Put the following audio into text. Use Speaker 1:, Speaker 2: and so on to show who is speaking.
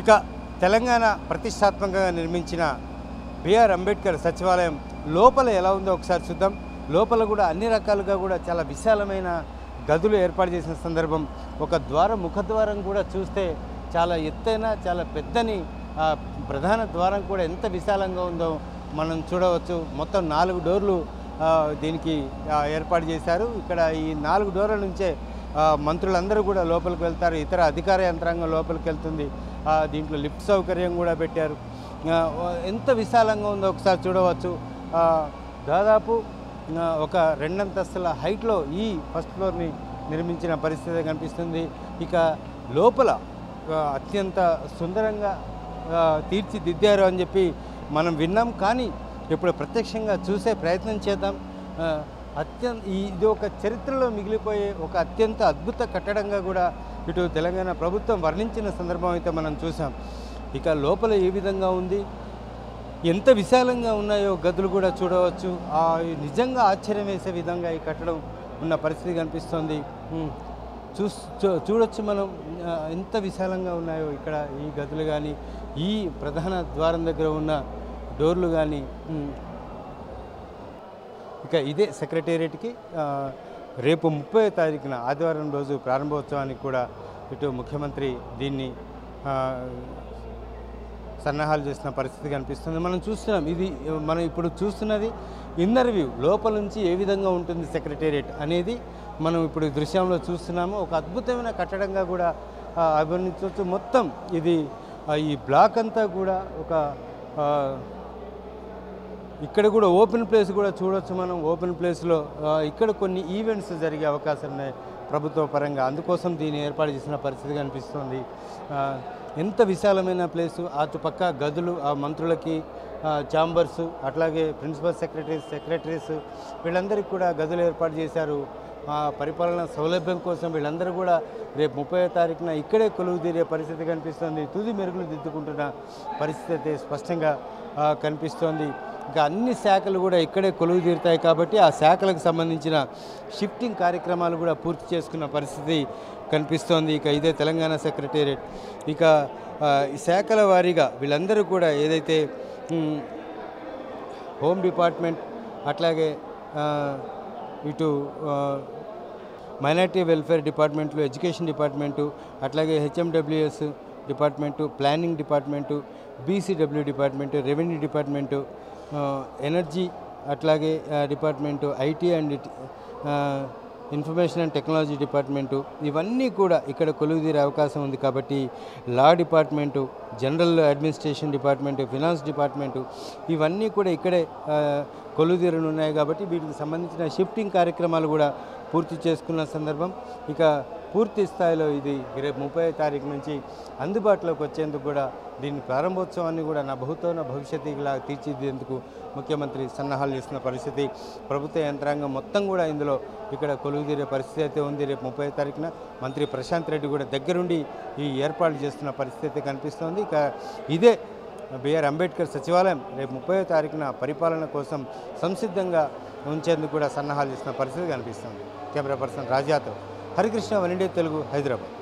Speaker 1: ఇక తెలంగాణ ప్రతిష్టాత్మకంగా నిర్మించిన బిఆర్ అంబేద్కర్ సచివాలయం లోపల ఎలా ఉందో ఒకసారి చూద్దాం. లోపల కూడా అన్ని రకాలుగా కూడా చాలా విశాలమైన గదులు ఏర్పాటు చేసిన సందర్భం ఒక ద్వారం ముఖద్వారం కూడా చూస్తే చాలా ఎత్తైన చాలా పెద్దని ప్రధాన ద్వారం కూడా ఎంత విశాలంగా ఉందో మనం చూడవచ్చు. మొత్తం నాలుగు డోర్లు దీనికి ఏర్పాటు చేశారు. ఇక్కడ ఈ నాలుగు డోర్ల నుంచే మంత్రులందరూ కూడా లోపలికి వెళ్తారు. ఇతర అధికార యంత్రాంగం లోపలికి వెళ్తుంది. దీంట్లో లిఫ్ట్ సౌకర్యం కూడా పెట్టారు. ఎంత విశాలంగా ఉందో ఒకసారి చూడవచ్చు. దాదాపు ఒక రెండంతస్తుల హైట్లో ఈ ఫస్ట్ ఫ్లోర్ని నిర్మించిన పరిస్థితి కనిపిస్తుంది. ఇక లోపల అత్యంత సుందరంగా తీర్చిదిద్దారు అని చెప్పి మనం విన్నాం. కానీ ఇప్పుడు ప్రత్యక్షంగా చూసే ప్రయత్నం చేద్దాం. అత్యంత ఇది ఒక చరిత్రలో మిగిలిపోయే ఒక అత్యంత అద్భుత కట్టడంగా కూడా ఇటు తెలంగాణ ప్రభుత్వం వర్ణించిన సందర్భం అయితే మనం చూసాం. ఇక లోపల ఏ విధంగా ఉంది? ఎంత విశాలంగా ఉన్నాయో గదులు కూడా చూడవచ్చు. నిజంగా ఆశ్చర్యం వేసే విధంగా ఈ కట్టడం ఉన్న పరిస్థితి కనిపిస్తోంది. చూస్ చూ- చూడొచ్చు మనం ఎంత విశాలంగా ఉన్నాయో ఇక్కడ ఈ గదులు కానీ ఈ ప్రధాన ద్వారం దగ్గర ఉన్న డోర్లు కానీ ఇక ఇదే సెక్రటేరియట్కి రేపు ముప్పై తారీఖున ఆదివారం రోజు ప్రారంభోత్సవానికి కూడా ఇటు ముఖ్యమంత్రి దీన్ని సన్నాహాలు చేసిన పరిస్థితి కనిపిస్తుంది. మనం చూస్తున్నాం ఇది మనం ఇప్పుడు చూస్తున్నది ఇన్నర్ వ్యూ లోపల నుంచి ఏ విధంగా ఉంటుంది సెక్రటేరియట్ అనేది మనం ఇప్పుడు ఈ దృశ్యంలో చూస్తున్నాము. ఒక అద్భుతమైన కట్టడంగా కూడా అభివర్ణించవచ్చు. మొత్తం ఇది ఈ బ్లాక్ అంతా కూడా ఒక ఇక్కడ కూడా ఓపెన్ ప్లేస్ కూడా చూడొచ్చు మనం. ఓపెన్ ప్లేస్లో ఇక్కడ కొన్ని ఈవెంట్స్ జరిగే అవకాశం ఉన్నాయి ప్రభుత్వ పరంగా. అందుకోసం దీన్ని ఏర్పాటు చేసిన పరిస్థితి కనిపిస్తుంది. ఎంత విశాలమైన ప్లేసు. అటుపక్క గదులు ఆ మంత్రులకి ఛాంబర్స్ అట్లాగే ప్రిన్సిపల్ సెక్రటరీస్ సెక్రటరీస్ వీళ్ళందరికీ కూడా గదులు ఏర్పాటు చేశారు. ఆ, పరిపాలన సౌలభ్యం కోసం వీళ్ళందరూ కూడా రేపు ముప్పై తారీఖున ఇక్కడే కొలువు తీరే పరిస్థితి కనిపిస్తుంది. తుది మెరుగులు దిద్దుకుంటున్న పరిస్థితి అయితే స్పష్టంగా కనిపిస్తోంది. ఇంకా అన్ని శాఖలు కూడా ఇక్కడే కొలువు తీరుతాయి కాబట్టి ఆ శాఖలకు సంబంధించిన షిఫ్టింగ్ కార్యక్రమాలు కూడా పూర్తి చేసుకున్న పరిస్థితి కనిపిస్తోంది. ఇక ఇదే తెలంగాణ సెక్రటేరియట్. ఇక శాఖల వారీగా వీళ్ళందరూ కూడా ఏదైతే హోమ్ డిపార్ట్మెంట్ అట్లాగే ఇటు మైనార్టీ వెల్ఫేర్ డిపార్ట్మెంట్లు ఎడ్యుకేషన్ డిపార్ట్మెంటు అట్లాగే HMWS department planning department BCW department revenue department energy అట్లాగే department IT and information and technology department ఇవన్నీ కూడా ఇక్కడ కొలువుదీరే అవకాశం ఉంది కాబట్టి law department general administration department finance department ఇవన్నీ కూడా ఇక్కడే ఆ, కొలువుదీరనున్నాయి కాబట్టి వీటికి సంబంధించిన షిఫ్టింగ్ కార్యక్రమాలు కూడా పూర్తి చేసుకున్న సందర్భం. ఇక పూర్తి స్థాయిలో ఇది రేపు ముప్పై తారీఖు నుంచి అందుబాటులోకి వచ్చేందుకు కూడా దీని ప్రారంభోత్సవాన్ని కూడా నా బహుతో నా తీర్చిదిద్దేందుకు ముఖ్యమంత్రి సన్నాహాలు చేస్తున్న పరిస్థితి ప్రభుత్వ యంత్రాంగం మొత్తం కూడా ఇందులో ఇక్కడ కొలువుదీరే పరిస్థితి అయితే ఉంది. రేపు ముప్పై తారీఖున మంత్రి ప్రశాంత్ రెడ్డి కూడా దగ్గరుండి ఈ ఏర్పాట్లు చేస్తున్న పరిస్థితి అయితే కనిపిస్తోంది. ఇక ఇదే బిఆర్ అంబేద్కర్ సచివాలయం రేపు ముప్పై తారీఖున పరిపాలన కోసం సంసిద్ధంగా ఉంచేందుకు కూడా సన్నాహాలు చేస్తున్న పరిస్థితి కనిపిస్తుంది. కెమెరా పర్సన్ రాజాతో హరికృష్ణ వన్ ఇండియా తెలుగు హైదరాబాద్.